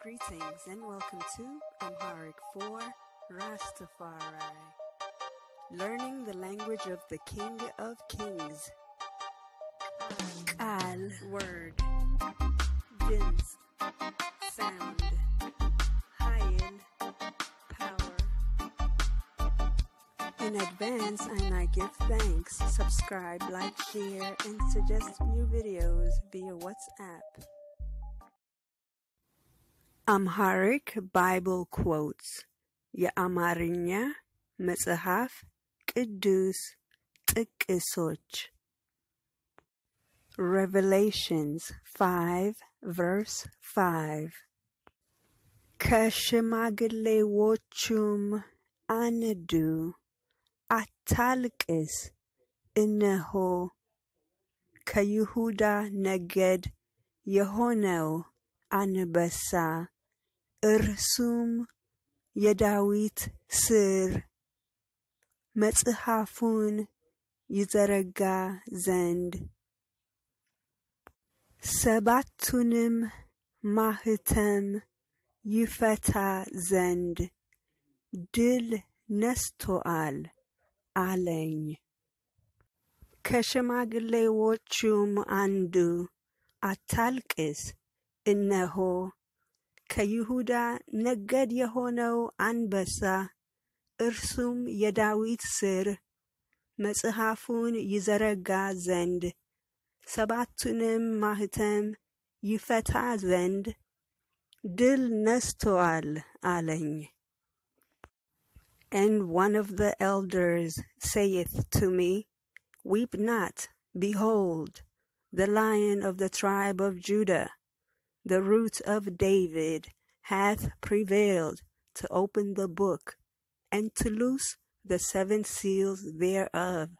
Greetings and welcome to Amharic for Rastafari. Learning the language of the King of Kings. Al word. Dins sound. Hayin power. In advance, I give thanks. Subscribe, like, share, and suggest new videos via WhatsApp. Amharic Bible Quotes የአማርኛ መጽሐፍ ቅዱስ ጥቅሶች Revelations 5 verse 5 ከሽማግሌዎቹም አንዱ አታልቅስ፣ እነሆ ከይሁዳ ነገድ የሆነው አንበሳ እርሱም የዳዊት ሥር መጽሐፉን ይዘረጋ ዘንድ ሰባቱንም ማኅተም ይፈታ ዘንድ ድል ነስቶአል አለኝ። ከሽማግሌዎቹም አንዱ አታልቅስ፣ እነሆ ከይሁዳ ነገድ የሆነው አንበሳ እርሱም የዳዊት ሥር መጽሐፉን ይዘረጋ ዘንድ ሰባቱንም ማኅተም ይፈታ ዘንድ ድል ነስቶአል አለኝ። And one of the elders saith to me, Weep not, behold, the lion of the tribe of Judah, the root of David hath prevailed to open the book, and to loose the seven seals thereof.